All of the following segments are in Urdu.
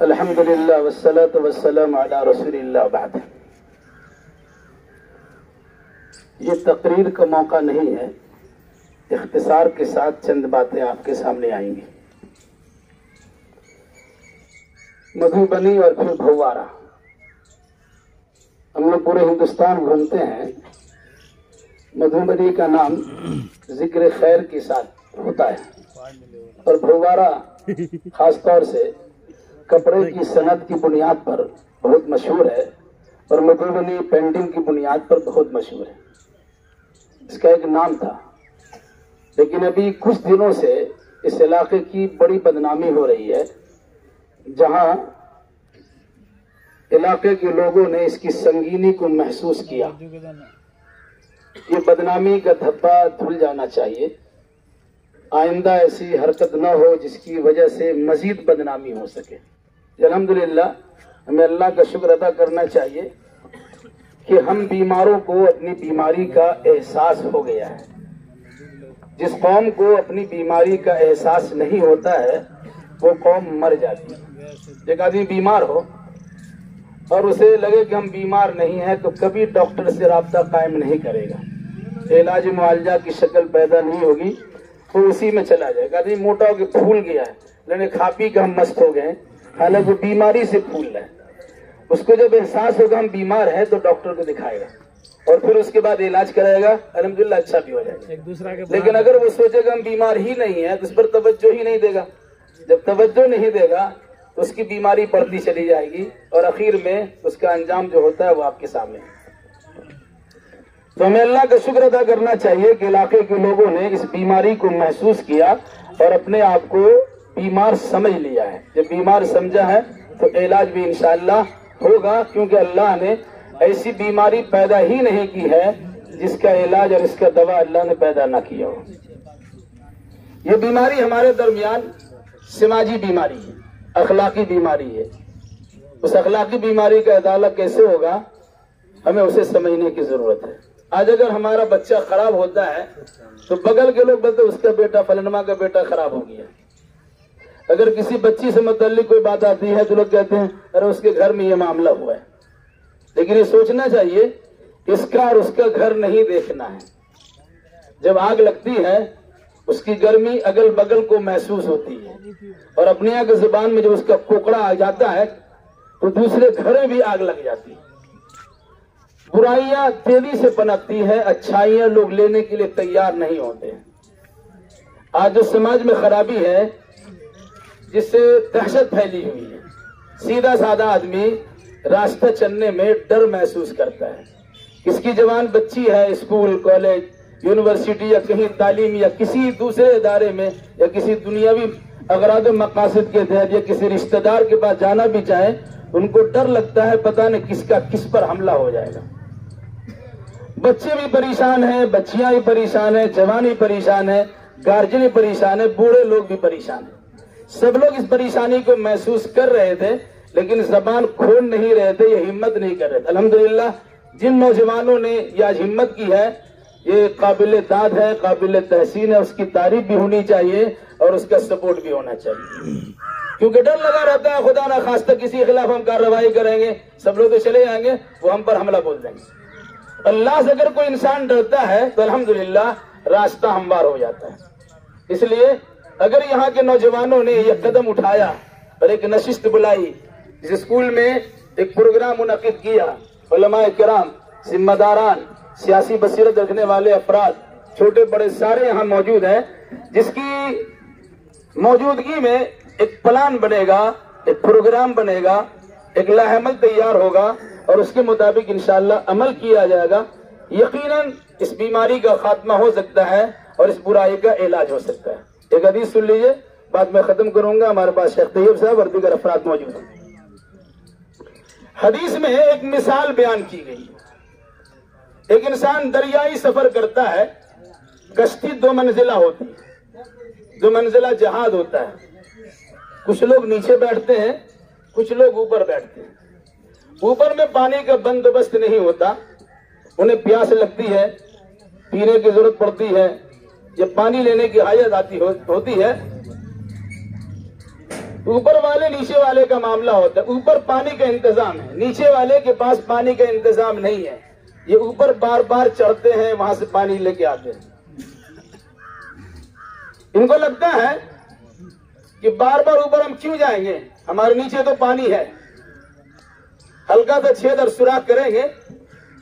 الحمد للہ والصلاة والسلام علی رسول اللہ بعد یہ تقریر کا موقع نہیں ہے، اختصار کے ساتھ چند باتیں آپ کے سامنے آئیں گی۔ مدھوبنی اور پھر بھوارا ہم لوگ پورے ہندوستان گھومتے ہیں۔ مدھوبنی کا نام ذکر خیر کے ساتھ ہوتا ہے۔ اور بھوارا خاص طور سے کپڑے کی صنعت کی بنیاد پر بہت مشہور ہے اور مدھوبنی پینٹنگ کی بنیاد پر بہت مشہور ہے۔ اس کا ایک نام تھا۔ لیکن ابھی کچھ دنوں سے اس علاقے کی بڑی بدنامی ہو رہی ہے جہاں علاقے کے لوگوں نے اس کی سنگینی کو محسوس کیا۔ یہ بدنامی کا دھبا دھل جانا چاہیے۔ آئندہ ایسی حرکت نہ ہو جس کی وجہ سے مزید بدنامی ہو سکے۔ جی، الحمدللہ، ہمیں اللہ کا شکر ادا کرنا چاہیے کہ ہم بیماروں کو اپنی بیماری کا احساس ہو گیا ہے۔ جس قوم کو اپنی بیماری کا احساس نہیں ہوتا ہے، وہ قوم مر جاتی ہے۔ ایک آدمی بیمار ہو اور اسے لگے کہ ہم بیمار نہیں ہیں، تو کبھی ڈاکٹر سے رابطہ قائم نہیں کرے گا۔ علاج معالجہ کی شکل پیدا نہیں ہوگی، وہ اسی میں چلا جائے گا۔ آدمی موٹا ہو کے پھول گیا ہے لیکن کھا پی کے ہم مست ہو گئے حالانکہ وہ بیماری سے پھول رہا ہے۔ اس کو جب احساس ہوگا ہم بیمار ہیں تو ڈاکٹر کو دکھائے گا۔ اور پھر اس کے بعد علاج کرائے گا۔ الحمدللہ اچھا بھی ہو جائے گا۔ ایک دوسرا کے لیکن اگر وہ سوچے گا ہم بیمار ہی نہیں ہیں تو اس پر توجہ ہی نہیں دے گا۔ جب توجہ نہیں دے گا تو اس کی بیماری بڑھتی چلی جائے گی۔ اور اخیر میں اس کا انجام جو ہوتا ہے وہ آپ کے سامنے۔ تو ہمیں اللہ کا شکر ادا کرنا چاہیے کہ علاقے کے لوگوں نے اس بیماری کو محسوس کیا اور اپنے آپ کو بیمار سمجھ لیا ہے۔ جب بیمار سمجھا ہے تو علاج بھی انشاءاللہ ہوگا، کیونکہ اللہ نے ایسی بیماری پیدا ہی نہیں کی ہے جس کا علاج اور اس کا دوا اللہ نے پیدا نہ کیا ہو۔ یہ بیماری ہمارے درمیان سماجی بیماری ہے، اخلاقی بیماری ہے۔ اس اخلاقی بیماری کا ادالہ کیسے ہوگا؟ ہمیں اسے سمجھنے کی ضرورت ہے۔ آج اگر ہمارا بچہ خراب ہوتا ہے تو بغل کے لوگ بولتے اس کا بیٹا فلنما کا بیٹا خراب ہو گیا۔ اگر کسی بچی سے متعلق کوئی بات آتی ہے تو لوگ کہتے ہیں، ارے اس کے گھر میں یہ معاملہ ہوا ہے۔ لیکن یہ سوچنا چاہیے اس کا اور اس کا گھر نہیں دیکھنا ہے۔ جب آگ لگتی ہے، اس کی گرمی اگل بگل کو محسوس ہوتی ہے۔ اور اپنی آگ زبان میں جب اس کا کوکڑا آ جاتا ہے، تو دوسرے گھر میں بھی آگ لگ جاتی ہے برائیاں تیزی سے پنپتی ہے، اچھائیاں لوگ لینے کے لیے تیار نہیں ہوتے۔ آج جو سماج میں خرابی ہے جس سے دہشت پھیلی ہوئی ہے۔ سیدھا سادہ آدمی راستہ چلنے میں ڈر محسوس کرتا ہے۔ کس کی جوان بچی ہے اسکول، کالج، یونیورسٹی یا کہیں تعلیم یا کسی دوسرے ادارے میں یا کسی دنیاوی اغراض و مقاصد کے تحت یا کسی رشتہ دار کے پاس جانا بھی چاہے ان کو ڈر لگتا ہے پتہ نہیں کس کا کس پر حملہ ہو جائے گا۔ بچے بھی پریشان ہیں، بچیاں بھی پریشان ہیں، جوان بھی پریشان ہے گارجن بھی پریشان ہے بوڑھے لوگ بھی پریشان ہیں۔ سب لوگ اس پریشانی کو محسوس کر رہے تھے، لیکن زبان کھول نہیں رہے تھے، یہ ہمت نہیں کر رہے تھے۔ الحمدللہ، جن نوجوانوں نے یہ آج ہمت کی ہے، یہ قابل داد ہے، قابل تحسین ہے، اس کی تعریف بھی ہونی چاہیے اور اس کا سپورٹ بھی ہونا چاہیے۔ کیونکہ ڈر لگا رہتا ہے، خدا نہ خواستہ کسی کے خلاف ہم کارروائی کریں گے، سب لوگ تو چلے جائیں گے، وہ ہم پر حملہ بول دیں گے۔ اللہ سے اگر کوئی انسان ڈرتا ہے تو الحمدللہ، راستہ ہموار ہو جاتا ہے۔ اس لیے اگر یہاں کے نوجوانوں نے یہ قدم اٹھایا اور ایک نشست بلائی، جس اسکول میں ایک پروگرام منعقد کیا، علماء کرام، ذمہ داران، سیاسی بصیرت رکھنے والے افراد، چھوٹے بڑے سارے یہاں موجود ہیں، جس کی موجودگی میں ایک پلان بنے گا، ایک پروگرام بنے گا، ایک لاحمل تیار ہوگا اور اس کے مطابق انشاءاللہ عمل کیا جائے گا۔ یقیناً اس بیماری کا خاتمہ ہو سکتا ہے اور اس برائی کا علاج ہو سکتا ہے۔ ایک حدیث سن لیجیے، بعد میں ختم کروں گا، ہمارے پاس شیخ طیب صاحب اور دیگر افراد موجود ہیں۔ حدیث میں ایک مثال بیان کی گئی۔ ایک انسان دریائی سفر کرتا ہے، کشتی دو منزلہ ہوتی ہے، دو منزلہ جہاد ہوتا ہے۔ کچھ لوگ نیچے بیٹھتے ہیں، کچھ لوگ اوپر بیٹھتے ہیں۔ اوپر میں پانی کا بندوبست نہیں ہوتا، انہیں پیاس لگتی ہے، پینے کی ضرورت پڑتی ہے جب پانی لینے کی حاجت آتی ہوتی ہے، اوپر والے نیچے والے کا معاملہ ہوتا ہے۔ اوپر پانی کا انتظام ہے۔ نیچے والے کے پاس پانی کا انتظام نہیں ہے۔ یہ اوپر بار بار چڑھتے ہیں، وہاں سے پانی لے کے آتے ہیں۔ ان کو لگتا ہے کہ بار بار اوپر ہم کیوں جائیں گے؟ ہمارے نیچے تو پانی ہے۔ ہلکا سا چھید اور سوراخ کریں گے۔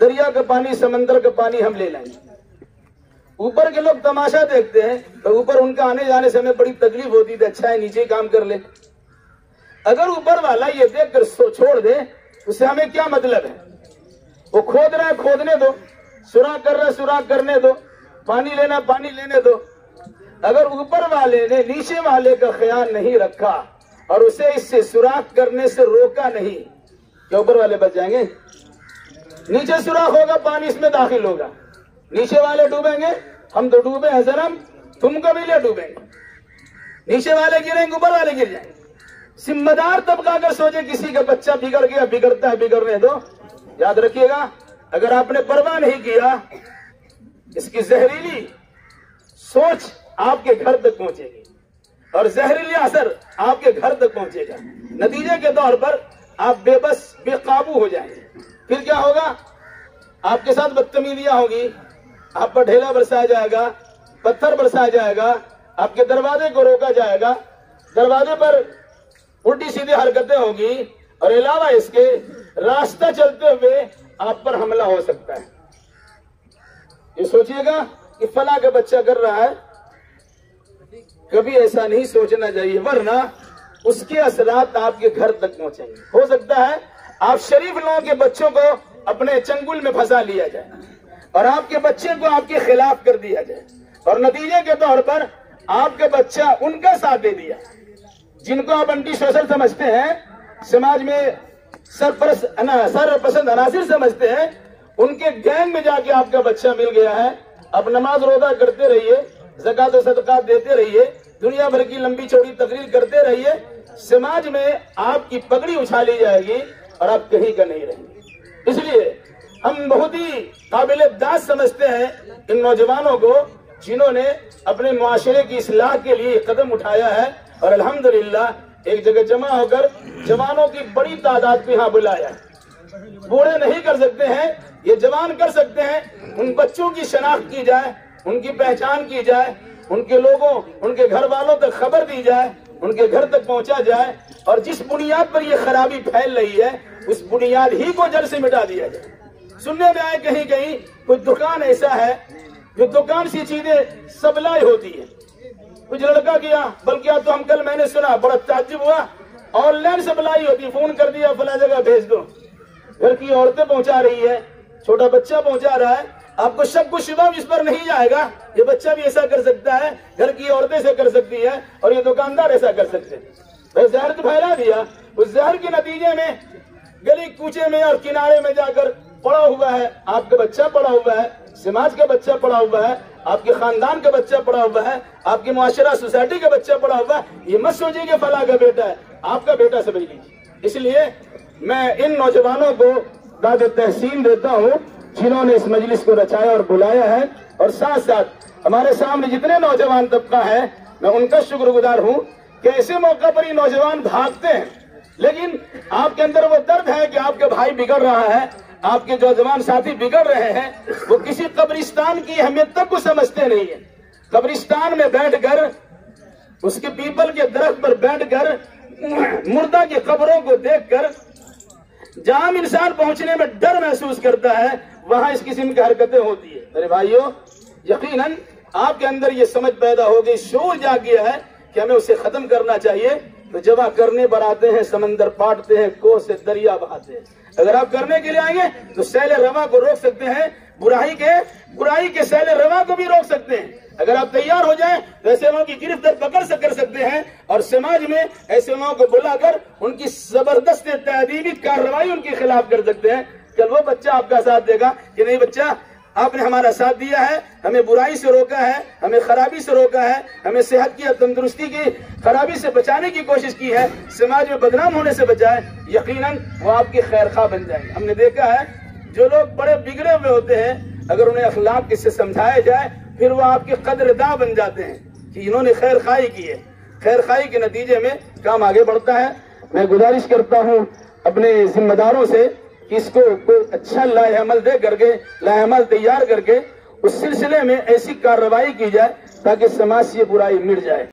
دریا کا پانی، سمندر کا پانی ہم لے لیں گے۔ اوپر کے لوگ تماشا دیکھتے ہیں تو اوپر ان کا آنے جانے سے ہمیں بڑی تکلیف ہوتی تھی اچھا ہے، نیچے ہی کام کر لے۔ اگر اوپر والا یہ دیکھ کر سو- چھوڑ دے، اس سے ہمیں کیا مطلب ہے؟ وہ کھود رہا ہے، کھودنے دو۔ سوراخ کر رہا ہے، سوراخ کرنے دو۔ پانی لینا، پانی لینے دو۔ اگر اوپر والے نے نیچے والے کا خیال نہیں رکھا اور اسے اس سے سوراخ کرنے سے روکا نہیں، کیا اوپر والے بچ جائیں گے؟ نیچے سوراخ ہوگا، پانی اس میں داخل ہوگا۔ نیچے والے ڈوبیں گے؟ ہم تو ڈوبے ہیں سنم تم کو بھی لے ڈوبیں گے؟ نیچے والے گریں گے، اوپر والے گر جائیں گے۔ ذمہ دار طبقہ اگر سوچے کسی کا بچہ بگڑ گیا، بگڑتا ہے، بگڑنے دو۔ یاد رکھیے گا، اگر آپ نے پرواہ نہیں کیا، اس کی زہریلی سوچ آپ کے گھر تک پہنچے گی۔ اور زہریلی اثر آپ کے گھر تک پہنچے گا۔ نتیجے کے طور پر آپ بے بس، بے قابو ہو جائیں گے۔ پھر کیا ہوگا؟ آپ کے ساتھ بدتمیزیاں ہوگی آپ پر ڈھیلا برسایا جائے گا، پتھر برسایا جائے گا آپ کے دروازے کو روکا جائے گا۔ دروازے پر الٹی سیدھی حرکتیں ہوگی اور علاوہ اس کے راستہ چلتے ہوئے آپ پر حملہ ہو سکتا ہے۔ یہ سوچئے گا کہ فلاں کا بچہ کر رہا ہے۔ کبھی ایسا نہیں سوچنا چاہیے، ورنہ اس کے اثرات آپ کے گھر تک پہنچیں گے۔ ہو سکتا ہے آپ شریف لوگوں کے بچوں کو اپنے چنگل میں پھنسا لیا جائے۔ اور آپ کے بچے کو آپ کے خلاف کر دیا جائے۔ اور نتیجے کے طور پر آپ کا بچہ ان کا ساتھ دے دیا۔ جن کو آپ انٹی سوشل سمجھتے ہیں، سماج میں سرپرست انا- سر پسند عناصر سمجھتے ہیں، ان کے گینگ میں جا کے آپ کا بچہ مل گیا ہے۔ آپ نماز روزہ کرتے رہیے زکات و صدقات دیتے رہیے، دنیا بھر کی لمبی چوڑی تقریر کرتے رہیے، سماج میں آپ کی پگڑی اچھالی جائے گی اور آپ کہیں کا نہیں رہیں گے۔ اس لیے ہم بہت ہی قابل داد سمجھتے ہیں ان نوجوانوں کو جنہوں نے اپنے معاشرے کی اصلاح کے لیے قدم اٹھایا ہے اور الحمدللہ ایک جگہ جمع ہو کر جوانوں کی بڑی تعداد کو یہاں بلایا ہے۔ بوڑھے نہیں کر سکتے ہیں، یہ جوان کر سکتے ہیں۔ ان بچوں کی شناخت کی جائے، ان کی پہچان کی جائے، ان کے لوگوں، ان کے گھر والوں تک خبر دی جائے، ان کے گھر تک پہنچا جائے۔ اور جس بنیاد پر یہ خرابی پھیل رہی ہے، اس بنیاد ہی کو جڑ سے مٹا دیا جائے۔ سننے میں آئے کہیں کہیں کوئی دکان ایسا ہے جو دکان سی چیزیں سپلائی ہوتی ہے کچھ لڑکا کیا بلکہ تو ہم کل میں نے سنا، بڑا تعجب ہوا۔ آن لائن سپلائی ہوتی، فون کر دیا، فلاں جگہ بھیج دو۔ گھر کی عورتیں پہنچا رہی ہے، چھوٹا بچہ پہنچا رہا ہے۔ آپ کو شک کو شبہ اس پر نہیں جائے گا، یہ بچہ بھی ایسا کر سکتا ہے، گھر کی عورتیں سے کر سکتی ہے اور یہ دکاندار ایسا کر سکتے ہیں۔ بھائی زہر تو پھیلا دیا، اس زہر کے نتیجے میں گلی کوچے میں اور کنارے میں جا کر پڑا ہوا ہے، آپ کا بچہ پڑا ہوا ہے، سماج کا بچہ پڑا ہوا ہے، آپ کے خاندان کا بچہ پڑا ہوا ہے، آپ کے معاشرہ، سوسائٹی کا بچہ پڑا ہوا ہے، یہ مت سوچیے کہ فلاں کا بیٹا ہے، آپ کا بیٹا سمجھ لیجیے۔ اس لیے میں ان نوجوانوں کو داد تحسین دیتا ہوں جنہوں نے اس مجلس کو رچایا اور بلایا ہے۔ اور ساتھ ساتھ ہمارے سامنے جتنے نوجوان طبقہ ہے میں ان کا شکر گزار ہوں کہ ایسے موقع پر یہ نوجوان بھاگتے ہیں۔ لیکن آپ کے اندر وہ درد ہے کہ آپ کا بھائی بگڑ رہا ہے آپ کے نوجوان ساتھی بگڑ رہے ہیں، وہ کسی قبرستان کی اہمیت تک کو سمجھتے نہیں ہیں۔ قبرستان میں بیٹھ کر، اس کے پیپل کے درخت پر بیٹھ کر، مردہ کی قبروں کو دیکھ کر، جہاں انسان پہنچنے میں ڈر محسوس کرتا ہے، وہاں اس قسم کی حرکتیں ہوتی ہے میرے بھائیوں یقیناً آپ کے اندر یہ سمجھ پیدا ہو گئی شور جا گیا ہے کہ ہمیں اسے ختم کرنا چاہیے۔ تو جمع کرنے پر آتے ہیں، سمندر پاٹتے ہیں، کوہ سے دریا بہاتے ہیں۔ اگر آپ کرنے کے لیے آئیں گے، تو سیل روا کو روک سکتے ہیں۔ برائی کے برائی کے سیل روا کو بھی روک سکتے ہیں۔ اگر آپ تیار ہو جائیں، تو ایسے لوگوں کی گرفت پکڑ سے کر سکتے ہیں۔ اور سماج میں ایسے لوگوں کو بلا کر ان کی زبردست تحدیبی کارروائی ان کے خلاف کر سکتے ہیں۔ کل وہ بچہ آپ کا ساتھ دے گا کہ نہیں بچہ آپ نے ہمارا ساتھ دیا ہے، ہمیں برائی سے روکا ہے، ہمیں خرابی سے روکا ہے، ہمیں صحت کی اور تندرستی کی خرابی سے بچانے کی کوشش کی ہے، سماج میں بدنام ہونے سے بچائے، یقیناً وہ آپ کی خیر خواہ بن جائیں ہم نے دیکھا ہے، جو لوگ بڑے بگڑے ہوئے ہوتے ہیں، اگر انہیں اخلاق کس سے سمجھایا جائے، پھر وہ آپ کے قدر داں بن جاتے ہیں کہ انہوں نے خیر خواہی کی ہے۔ خیر خائی کے نتیجے میں کام آگے بڑھتا ہے۔ میں گزارش کرتا ہوں، اپنے ذمہ داروں سے اس کو کوئی اچھا لائح عمل دے کر کے لائح عمل تیار کر کے، اس سلسلے میں ایسی کارروائی کی جائے تاکہ سماج سے یہ برائی مٹ جائے۔